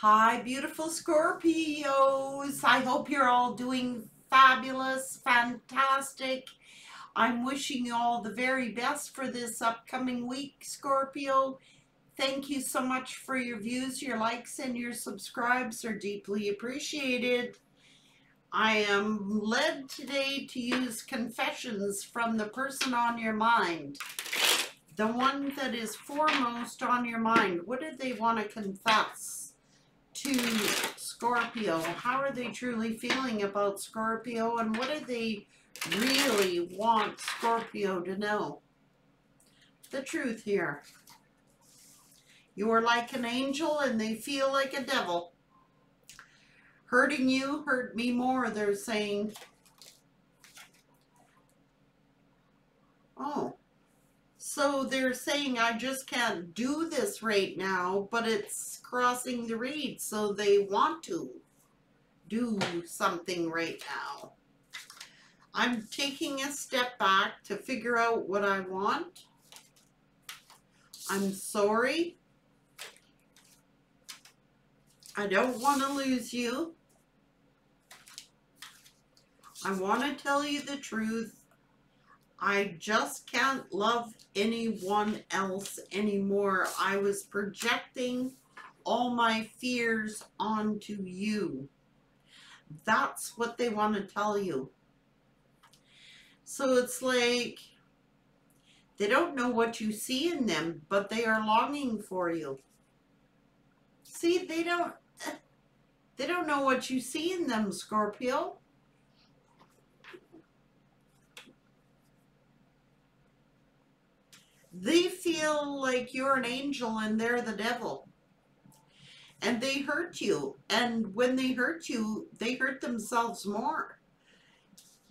Hi, beautiful Scorpios. I hope you're all doing fabulous, fantastic. I'm wishing you all the very best for this upcoming week, Scorpio. Thank you so much for your views, your likes, and your subscribes are deeply appreciated. I am led today to use confessions from the person on your mind. The one that is foremost on your mind. What do they want to confess? To Scorpio. How are they truly feeling about Scorpio and what do they really want Scorpio to know? The truth here. You are like an angel and they feel like a devil. Hurting you hurt me more, they're saying. Oh. So they're saying I just can't do this right now, but it's crossing the reed, so they want to do something right now. I'm taking a step back to figure out what I want. I'm sorry. I don't want to lose you. I want to tell you the truth. I just can't love anyone else anymore. I was projecting all my fears onto you. That's what they want to tell you. So it's like they don't know what you see in them, but they are longing for you. See, they don't eh, they don't know what you see in them, Scorpio. They feel like you're an angel and they're the devil and they hurt you. And when they hurt you, they hurt themselves more.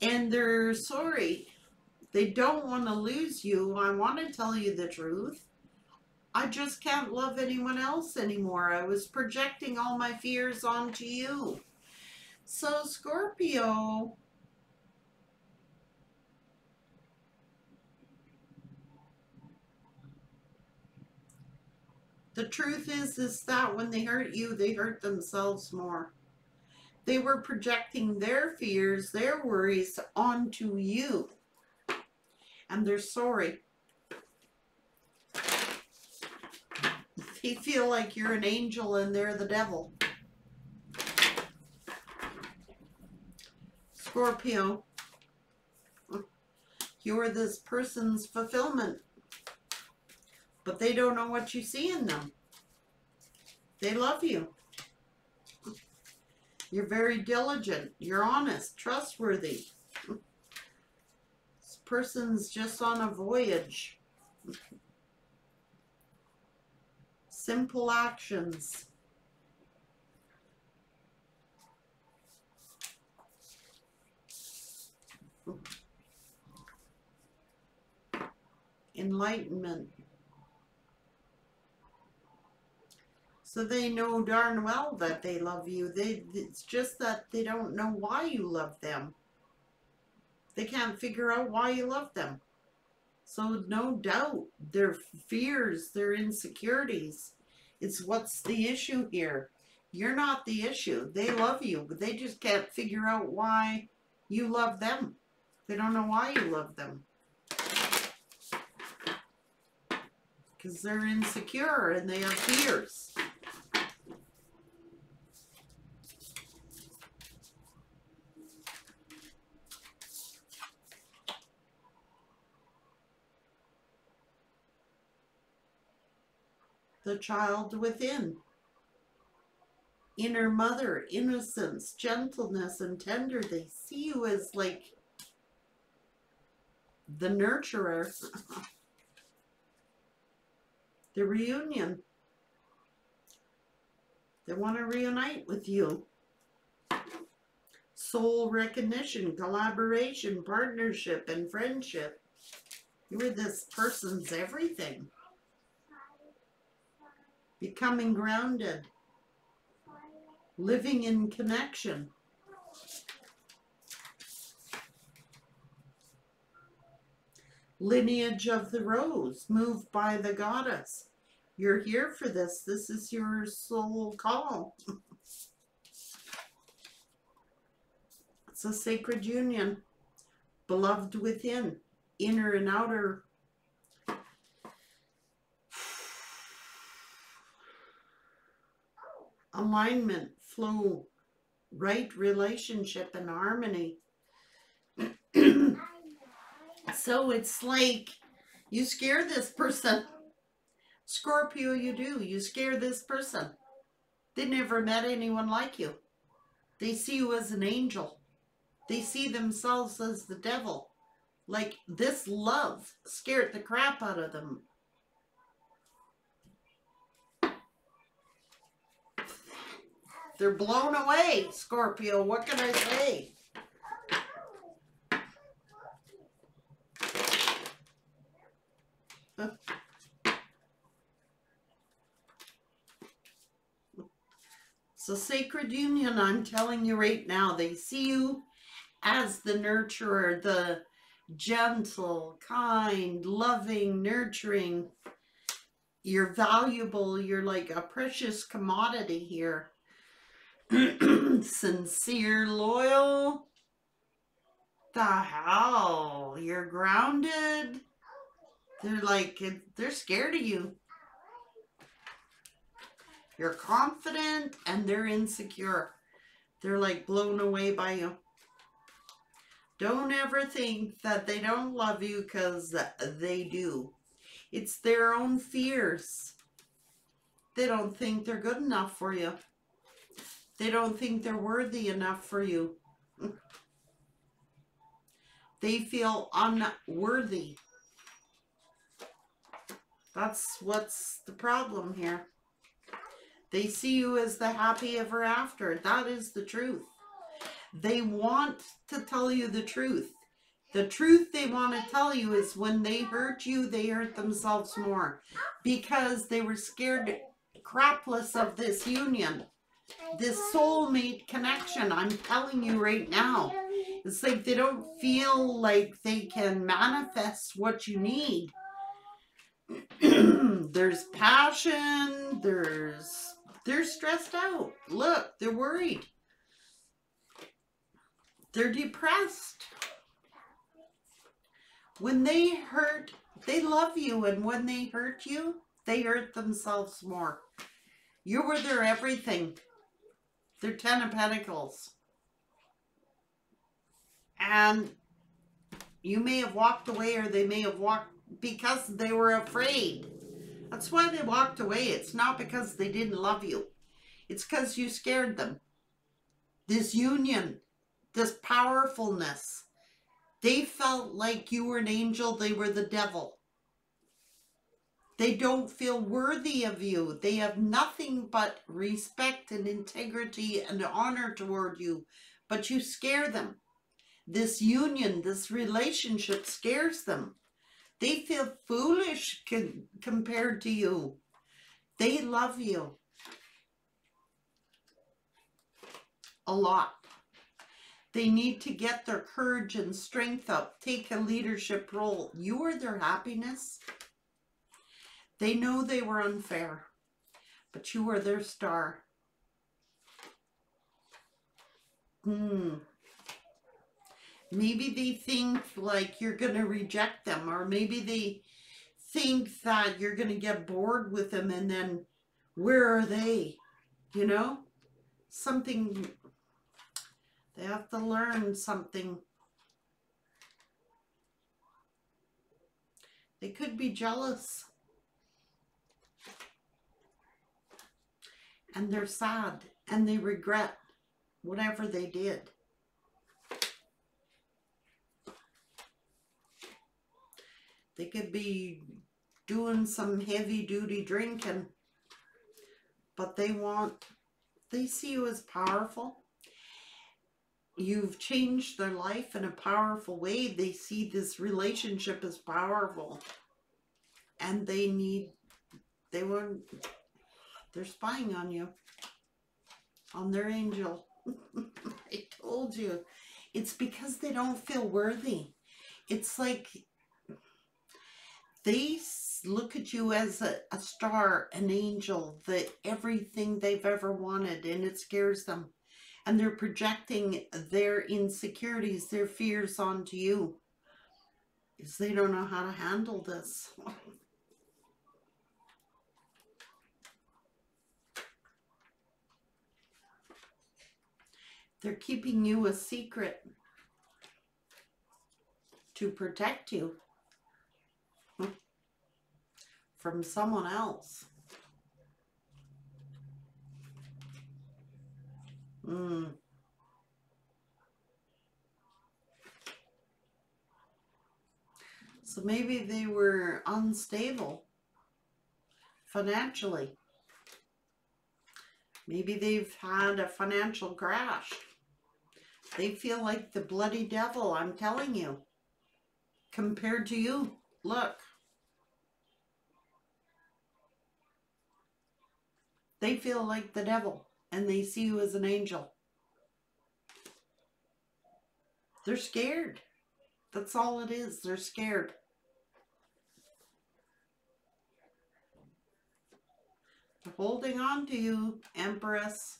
And they're sorry. They don't want to lose you. I want to tell you the truth. I just can't love anyone else anymore. I was projecting all my fears onto you. So, Scorpio, The truth is, is that when they hurt you, they hurt themselves more. They were projecting their fears, their worries onto you. And they're sorry. They feel like you're an angel and they're the devil. Scorpio, you're this person's fulfillment but they don't know what you see in them. They love you. You're very diligent. You're honest, trustworthy. This person's just on a voyage. Simple actions. Enlightenment. So they know darn well that they love you. They, it's just that they don't know why you love them. They can't figure out why you love them. So no doubt, their fears, their insecurities, it's what's the issue here. You're not the issue. They love you, but they just can't figure out why you love them. They don't know why you love them. Because they're insecure and they have fears. The child within. Inner mother, innocence, gentleness, and tender. They see you as like the nurturer. the reunion. They want to reunite with you. Soul recognition, collaboration, partnership, and friendship. You're this person's everything becoming grounded, living in connection. Lineage of the rose, moved by the goddess. You're here for this. This is your soul call. it's a sacred union. Beloved within, inner and outer. Alignment, flow, right relationship and harmony. so it's like you scare this person. Scorpio, you do. You scare this person. They never met anyone like you. They see you as an angel. They see themselves as the devil. Like this love scared the crap out of them. They're blown away, Scorpio. What can I say? It's a sacred union, I'm telling you right now. They see you as the nurturer, the gentle, kind, loving, nurturing. You're valuable. You're like a precious commodity here. Sincere, loyal. The hell? You're grounded. They're like, they're scared of you. You're confident and they're insecure. They're like blown away by you. Don't ever think that they don't love you because they do. It's their own fears. They don't think they're good enough for you. They don't think they're worthy enough for you. They feel unworthy. That's what's the problem here. They see you as the happy ever after. That is the truth. They want to tell you the truth. The truth they want to tell you is when they hurt you, they hurt themselves more because they were scared crapless of this union, this soulmate connection. I'm telling you right now. It's like they don't feel like they can manifest what you need. there's passion, there's they're stressed out. Look, they're worried. They're depressed. When they hurt, they love you. And when they hurt you, they hurt themselves more. You were their everything. They're Ten of Pentacles. And you may have walked away or they may have walked because they were afraid. That's why they walked away. It's not because they didn't love you. It's because you scared them. This union, this powerfulness, they felt like you were an angel, they were the devil. They don't feel worthy of you. They have nothing but respect and integrity and honor toward you, but you scare them. This union, this relationship scares them. They feel foolish compared to you. They love you a lot. They need to get their courage and strength up, take a leadership role. You are their happiness. They know they were unfair, but you are their star. Hmm. Maybe they think like you're going to reject them or maybe they think that you're going to get bored with them and then where are they? You know? Something, they have to learn something. They could be jealous. And they're sad and they regret whatever they did. They could be doing some heavy duty drinking, but they want, they see you as powerful. You've changed their life in a powerful way. They see this relationship as powerful and they need, they want, they're spying on you, on their angel. I told you. It's because they don't feel worthy. It's like they look at you as a, a star, an angel, that everything they've ever wanted, and it scares them. And they're projecting their insecurities, their fears onto you. Because they don't know how to handle this. They're keeping you a secret to protect you from someone else. Hmm. So maybe they were unstable financially. Maybe they've had a financial crash. They feel like the bloody devil, I'm telling you. Compared to you, look. They feel like the devil and they see you as an angel. They're scared. That's all it is. They're scared. They're holding on to you, Empress.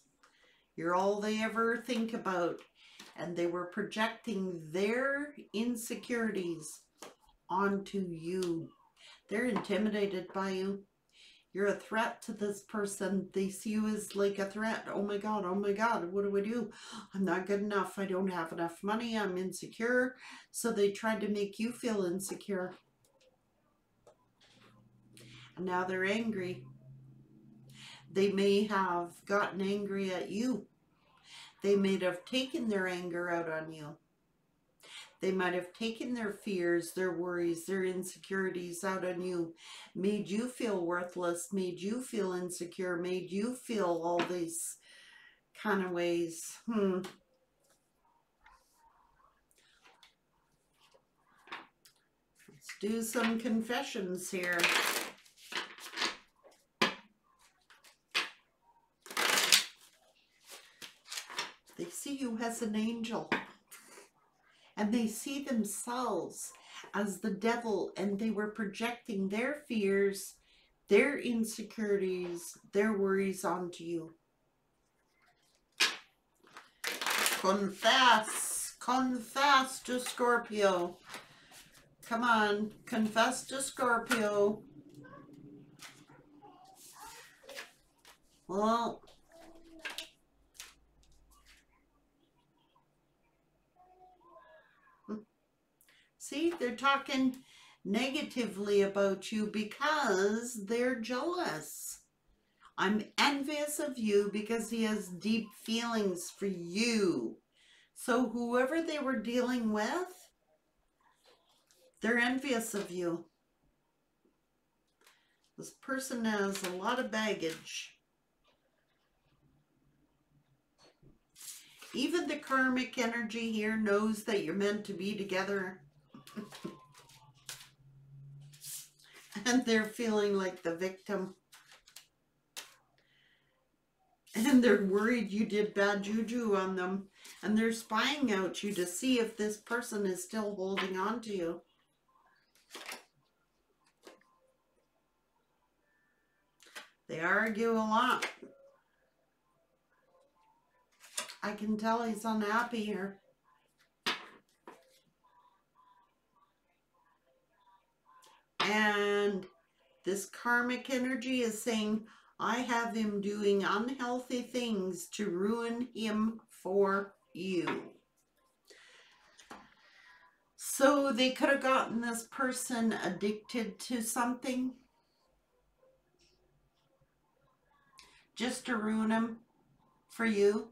You're all they ever think about and they were projecting their insecurities onto you. They're intimidated by you. You're a threat to this person. They see you as like a threat. Oh my God, oh my God, what do I do? I'm not good enough. I don't have enough money. I'm insecure. So they tried to make you feel insecure. And now they're angry. They may have gotten angry at you they might have taken their anger out on you. They might have taken their fears, their worries, their insecurities out on you, made you feel worthless, made you feel insecure, made you feel all these kind of ways. Hmm. Let's do some confessions here. They see you as an angel. And they see themselves as the devil and they were projecting their fears, their insecurities, their worries onto you. Confess, confess to Scorpio. Come on, confess to Scorpio. Well, See, they're talking negatively about you because they're jealous. I'm envious of you because he has deep feelings for you. So whoever they were dealing with, they're envious of you. This person has a lot of baggage. Even the karmic energy here knows that you're meant to be together. And they're feeling like the victim. And they're worried you did bad juju on them. And they're spying out you to see if this person is still holding on to you. They argue a lot. I can tell he's unhappy here. And this karmic energy is saying, I have him doing unhealthy things to ruin him for you. So they could have gotten this person addicted to something just to ruin him for you.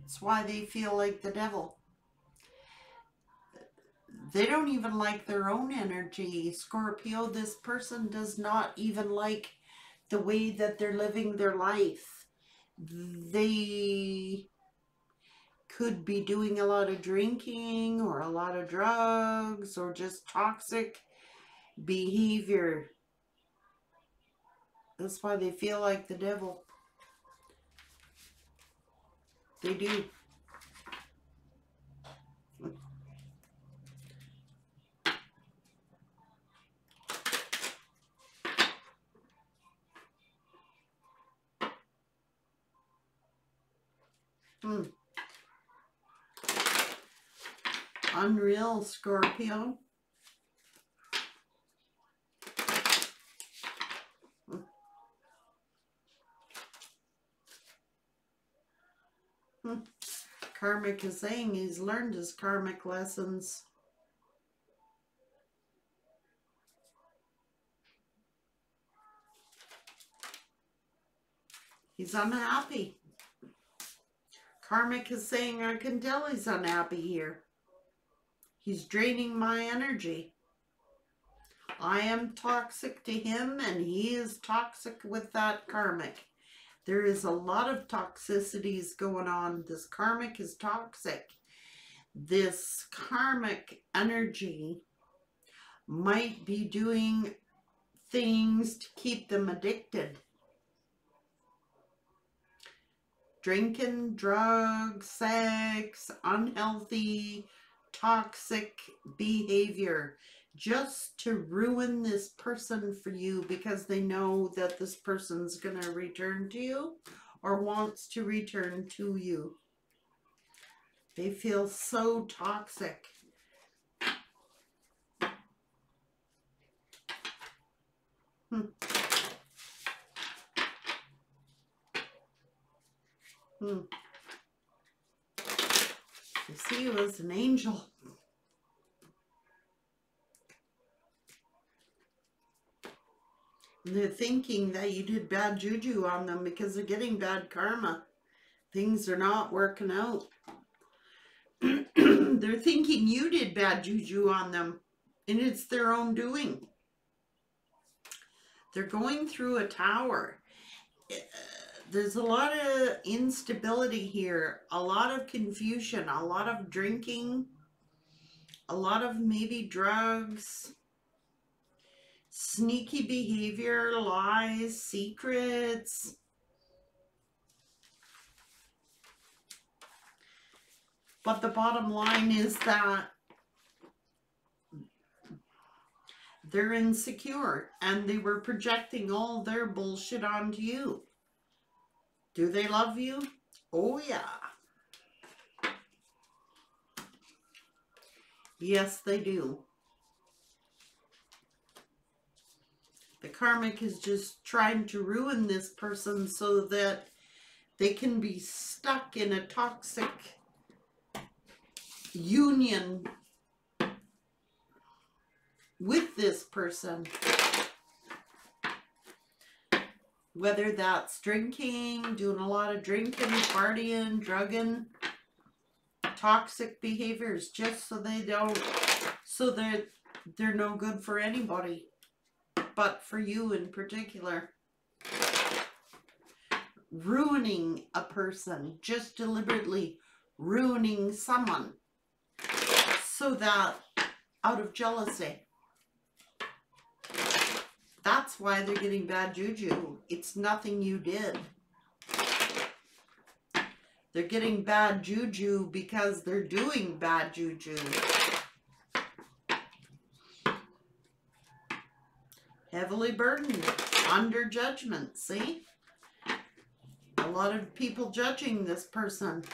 That's why they feel like the devil. They don't even like their own energy. Scorpio, this person does not even like the way that they're living their life. They could be doing a lot of drinking or a lot of drugs or just toxic behavior. That's why they feel like the devil. They do. Hmm. Unreal, Scorpio. Hmm. Karmic is saying he's learned his karmic lessons. He's unhappy. Karmic is saying I can tell he's unhappy here. He's draining my energy. I am toxic to him and he is toxic with that karmic. There is a lot of toxicities going on. This karmic is toxic. This karmic energy might be doing things to keep them addicted. Drinking, drugs, sex, unhealthy, toxic behavior just to ruin this person for you because they know that this person's going to return to you or wants to return to you. They feel so toxic. Hmm. Hmm. I see you as an angel. they're thinking that you did bad juju on them because they're getting bad karma. Things are not working out. they're thinking you did bad juju on them and it's their own doing. They're going through a tower. There's a lot of instability here, a lot of confusion, a lot of drinking, a lot of maybe drugs sneaky behavior, lies, secrets. But the bottom line is that they're insecure and they were projecting all their bullshit onto you. Do they love you? Oh, yeah. Yes, they do. The karmic is just trying to ruin this person so that they can be stuck in a toxic union with this person. Whether that's drinking, doing a lot of drinking, partying, drugging, toxic behaviors, just so they don't, so that they're no good for anybody but for you in particular. Ruining a person, just deliberately ruining someone so that out of jealousy. That's why they're getting bad juju. It's nothing you did. They're getting bad juju because they're doing bad juju. heavily burdened, under judgment, see? A lot of people judging this person,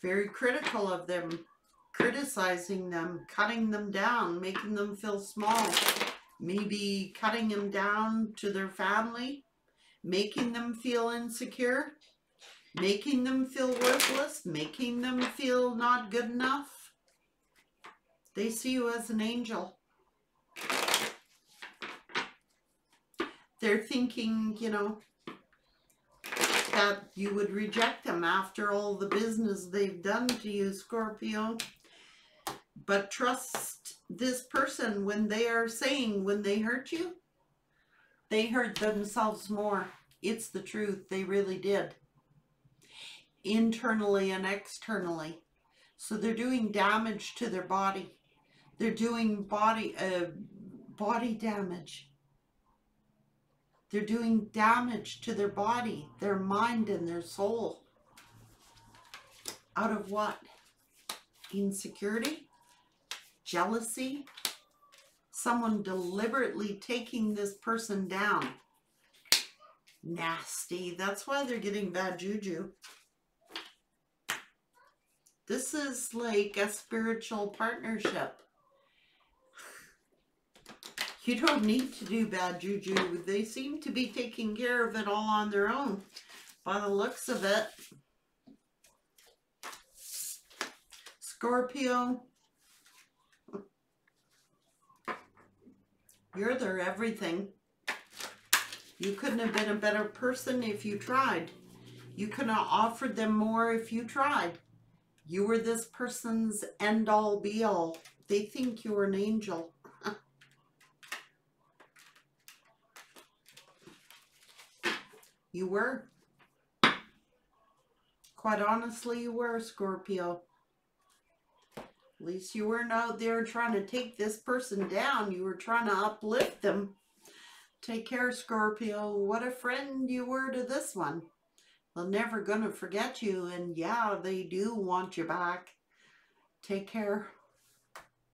very critical of them, criticizing them, cutting them down, making them feel small, maybe cutting them down to their family, making them feel insecure, making them feel worthless, making them feel not good enough. They see you as an angel. they're thinking, you know, that you would reject them after all the business they've done to you, Scorpio. But trust this person when they are saying when they hurt you, they hurt themselves more. It's the truth. They really did. Internally and externally. So they're doing damage to their body. They're doing body uh, body damage. They're doing damage to their body, their mind, and their soul. Out of what? Insecurity? Jealousy? Someone deliberately taking this person down. Nasty. That's why they're getting bad juju. This is like a spiritual partnership. You don't need to do bad juju. They seem to be taking care of it all on their own by the looks of it. Scorpio, you're their everything. You couldn't have been a better person if you tried. You could have offered them more if you tried. You were this person's end all be all. They think you're an angel. you were. Quite honestly, you were, Scorpio. At least you weren't out there trying to take this person down. You were trying to uplift them. Take care, Scorpio. What a friend you were to this one. They're never going to forget you. And yeah, they do want you back. Take care.